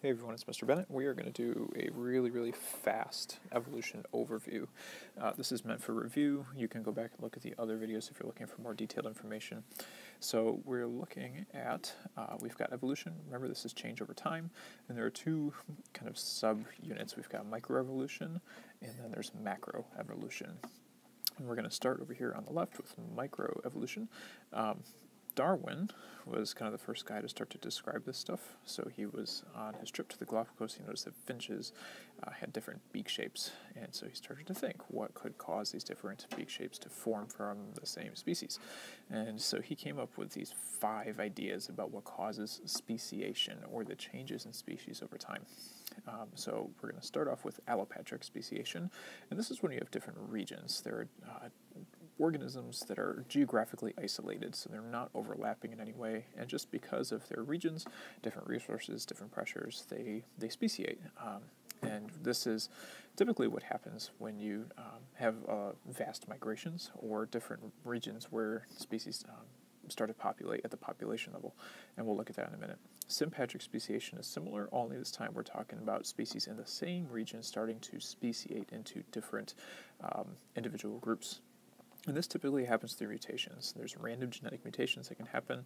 Hey everyone, it's Mr. Bennett. We are going to do a really, really fast evolution overview. Uh, this is meant for review. You can go back and look at the other videos if you're looking for more detailed information. So we're looking at, uh, we've got evolution. Remember, this is change over time. And there are two kind of sub-units. We've got microevolution, and then there's macroevolution. And we're going to start over here on the left with microevolution. Um, Darwin was kind of the first guy to start to describe this stuff. So he was on his trip to the Galapagos. He noticed that finches uh, had different beak shapes, and so he started to think what could cause these different beak shapes to form from the same species. And so he came up with these five ideas about what causes speciation or the changes in species over time. Um, so we're going to start off with allopatric speciation, and this is when you have different regions. There are uh, organisms that are geographically isolated, so they're not overlapping in any way, and just because of their regions, different resources, different pressures, they, they speciate. Um, and this is typically what happens when you um, have uh, vast migrations or different regions where species um, start to populate at the population level. And we'll look at that in a minute. Sympatric speciation is similar, only this time we're talking about species in the same region starting to speciate into different um, individual groups. And this typically happens through mutations. There's random genetic mutations that can happen,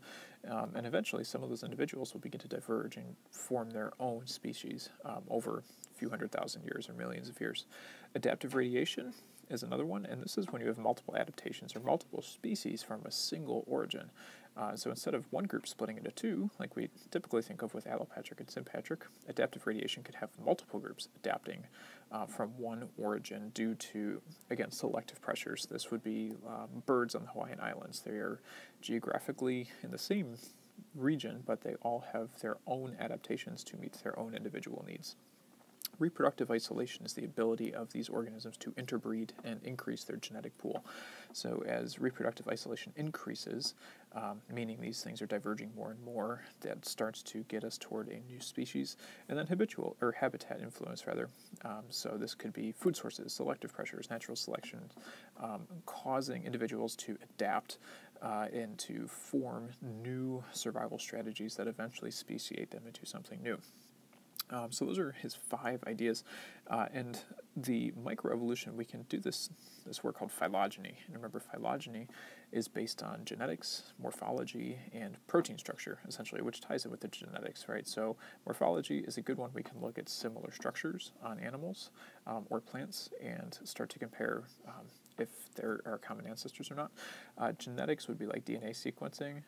um, and eventually some of those individuals will begin to diverge and form their own species um, over a few hundred thousand years or millions of years. Adaptive radiation is another one, and this is when you have multiple adaptations or multiple species from a single origin. Uh, so instead of one group splitting into two, like we typically think of with allopatric and sympatric, adaptive radiation could have multiple groups adapting uh, from one origin due to, again, selective pressures. This would be um, birds on the Hawaiian Islands. They are geographically in the same region, but they all have their own adaptations to meet their own individual needs. Reproductive isolation is the ability of these organisms to interbreed and increase their genetic pool. So, as reproductive isolation increases, um, meaning these things are diverging more and more, that starts to get us toward a new species. And then habitual or habitat influence, rather. Um, so, this could be food sources, selective pressures, natural selection, um, causing individuals to adapt uh, and to form new survival strategies that eventually speciate them into something new. Um, so those are his five ideas, uh, and the microevolution we can do this this work called phylogeny. And remember, phylogeny is based on genetics, morphology, and protein structure, essentially, which ties in with the genetics, right? So morphology is a good one. We can look at similar structures on animals um, or plants and start to compare um, if there are common ancestors or not. Uh, genetics would be like DNA sequencing.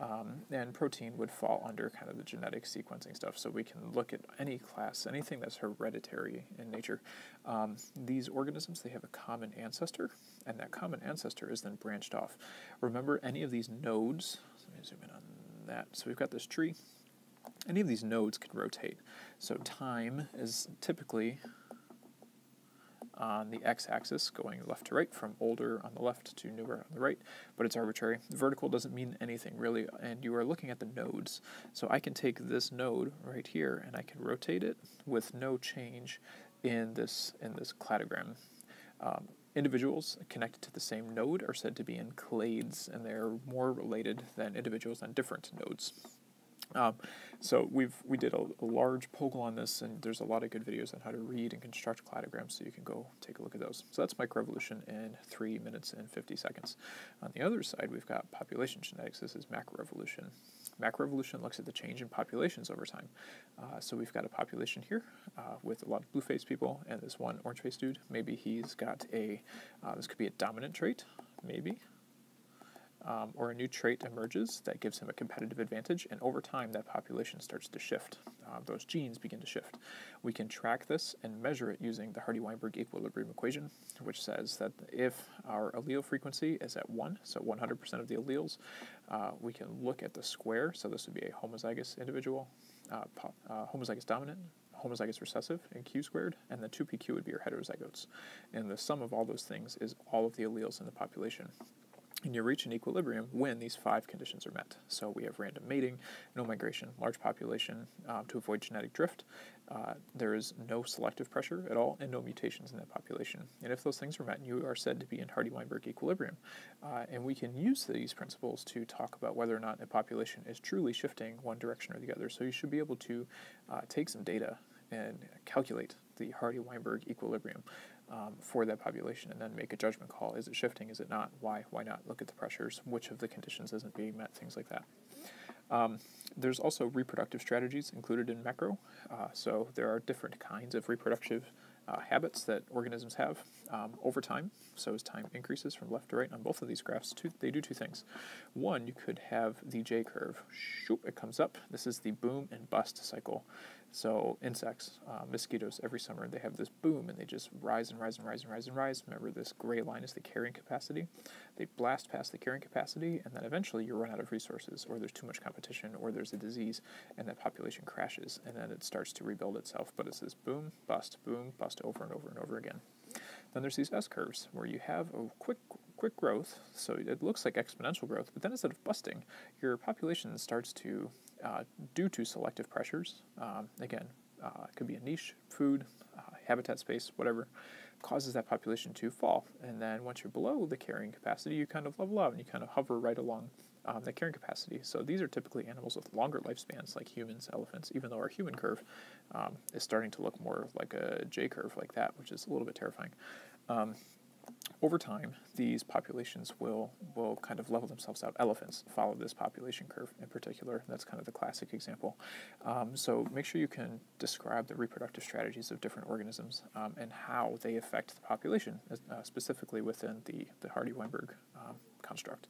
Um, and protein would fall under kind of the genetic sequencing stuff. So we can look at any class, anything that's hereditary in nature. Um, these organisms, they have a common ancestor, and that common ancestor is then branched off. Remember, any of these nodes, let me zoom in on that. So we've got this tree. Any of these nodes can rotate. So time is typically on the x-axis going left to right from older on the left to newer on the right, but it's arbitrary. Vertical doesn't mean anything really, and you are looking at the nodes. So I can take this node right here and I can rotate it with no change in this in this cladogram. Um, individuals connected to the same node are said to be in clades, and they're more related than individuals on different nodes. Um, so we've we did a, a, large POGIL on this, and there's a lot of good videos on how to read and construct cladograms, so you can go take a look at those. So that's microevolution in three minutes and 50 seconds. On the other side, we've got population genetics. This is macroevolution. Macroevolution looks at the change in populations over time. Uh, so we've got a population here uh, with a lot of blue-faced people, and this one orange-faced dude. Maybe he's got a, uh, this could be a dominant trait, maybe um, or a new trait emerges that gives him a competitive advantage, and over time that population starts to shift. Uh, those genes begin to shift. We can track this and measure it using the Hardy-Weinberg equilibrium equation, which says that if our allele frequency is at 1, so 100% of the alleles, uh, we can look at the square, so this would be a homozygous individual, uh, uh homozygous dominant, homozygous recessive and q squared, and the 2pq would be your heterozygotes. And the sum of all those things is all of the alleles in the population. And you reach an equilibrium when these five conditions are met. So we have random mating, no migration, large population um, to avoid genetic drift. Uh, there is no selective pressure at all and no mutations in that population. And if those things are met, you are said to be in Hardy-Weinberg equilibrium. Uh, and we can use these principles to talk about whether or not a population is truly shifting one direction or the other. So you should be able to uh, take some data and calculate the Hardy-Weinberg equilibrium um, for that population and then make a judgment call. Is it shifting? Is it not? Why? Why not? Look at the pressures. Which of the conditions isn't being met? Things like that. Um, there's also reproductive strategies included in macro. Uh, so there are different kinds of reproductive uh, habits that organisms have um, over time. So as time increases from left to right on both of these graphs, two, they do two things. One, you could have the J curve. Shoop, it comes up. This is the boom and bust cycle. So insects, uh, mosquitoes, every summer they have this boom and they just rise and rise and rise and rise and rise. Remember, this gray line is the carrying capacity. They blast past the carrying capacity, and then eventually you run out of resources, or there's too much competition, or there's a disease, and that population crashes, and then it starts to rebuild itself. But it's this boom, bust, boom, bust over and over and over again. Then there's these S curves where you have a quick quick growth, so it looks like exponential growth, but then instead of busting, your population starts to uh, due to selective pressures. Um, again, uh, it could be a niche, food, uh, habitat space, whatever, causes that population to fall. And then once you're below the carrying capacity, you kind of level out and you kind of hover right along um, the carrying capacity. So these are typically animals with longer lifespans, like humans, elephants, even though our human curve um, is starting to look more like a J curve like that, which is a little bit terrifying. Um, over time, these populations will will kind of level themselves out. Elephants follow this population curve in particular. That's kind of the classic example. Um, so make sure you can describe the reproductive strategies of different organisms um, and how they affect the population, uh, specifically within the the Hardy-Weinberg um, construct.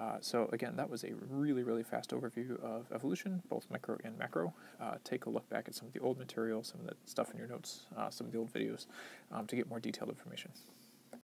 Uh, so again, that was a really, really fast overview of evolution, both micro and macro. Uh, take a look back at some of the old material, some of the stuff in your notes, uh, some of the old videos, um, to get more detailed information.